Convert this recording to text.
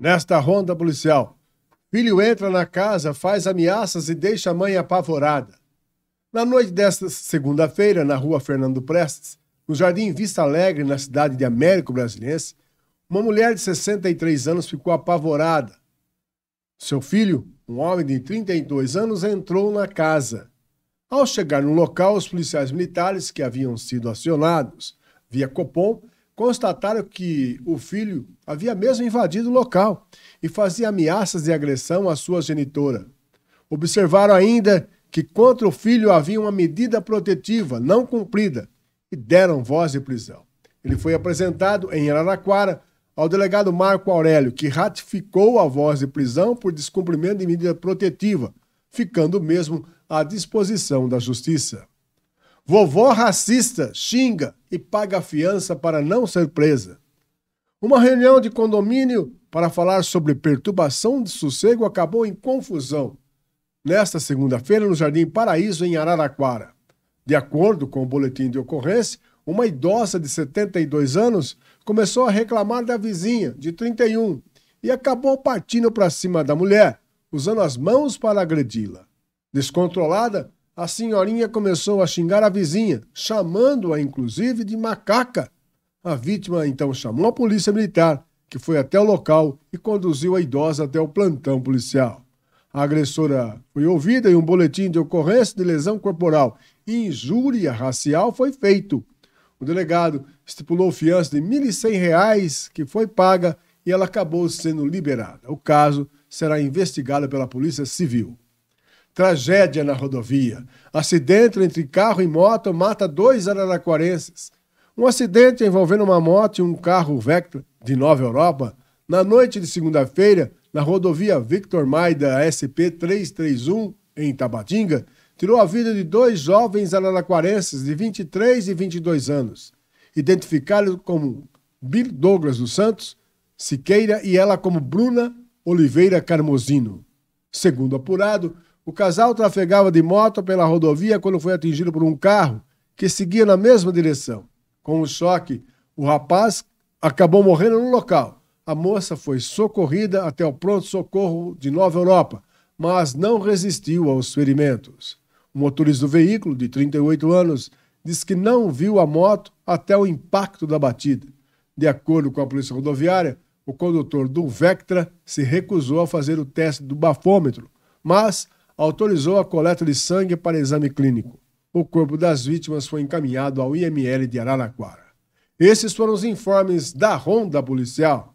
Nesta ronda policial, filho entra na casa, faz ameaças e deixa a mãe apavorada. Na noite desta segunda-feira, na rua Fernando Prestes, no Jardim Vista Alegre, na cidade de Américo Brasiliense, uma mulher de 63 anos ficou apavorada. Seu filho, um homem de 32 anos, entrou na casa. Ao chegar no local, os policiais militares que haviam sido acionados via Copom constataram que o filho havia mesmo invadido o local e fazia ameaças de agressão à sua genitora. Observaram ainda que contra o filho havia uma medida protetiva não cumprida e deram voz de prisão. Ele foi apresentado em Araraquara ao delegado Marco Aurélio, que ratificou a voz de prisão por descumprimento de medida protetiva, ficando mesmo à disposição da Justiça. Vovó racista xinga e paga fiança para não ser presa. Uma reunião de condomínio para falar sobre perturbação de sossego acabou em confusão nesta segunda-feira no Jardim Paraíso, em Araraquara. De acordo com o boletim de ocorrência, uma idosa de 72 anos começou a reclamar da vizinha, de 31, e acabou partindo para cima da mulher, usando as mãos para agredi-la. Descontrolada, a senhorinha começou a xingar a vizinha, chamando-a inclusive de macaca. A vítima então chamou a polícia militar, que foi até o local e conduziu a idosa até o plantão policial. A agressora foi ouvida e um boletim de ocorrência de lesão corporal e injúria racial foi feito. O delegado estipulou fiança de R$ 1.100 que foi paga e ela acabou sendo liberada. O caso será investigado pela Polícia Civil. Tragédia na rodovia. Acidente entre carro e moto mata dois araraquarenses. Um acidente envolvendo uma moto e um carro Vectra de Nova Europa na noite de segunda-feira na rodovia Victor Maida SP 331 em Tabatinga tirou a vida de dois jovens araraquarenses de 23 e 22 anos, identificados como Bill Douglas dos Santos Siqueira e ela como Bruna Oliveira Carmosino. Segundo apurado, o casal trafegava de moto pela rodovia quando foi atingido por um carro que seguia na mesma direção. Com o choque, o rapaz acabou morrendo no local. A moça foi socorrida até o pronto-socorro de Nova Europa, mas não resistiu aos ferimentos. O motorista do veículo, de 38 anos, disse que não viu a moto até o impacto da batida. De acordo com a polícia rodoviária, o condutor do Vectra se recusou a fazer o teste do bafômetro, mas autorizou a coleta de sangue para exame clínico. O corpo das vítimas foi encaminhado ao IML de Araraquara. Esses foram os informes da Ronda Policial.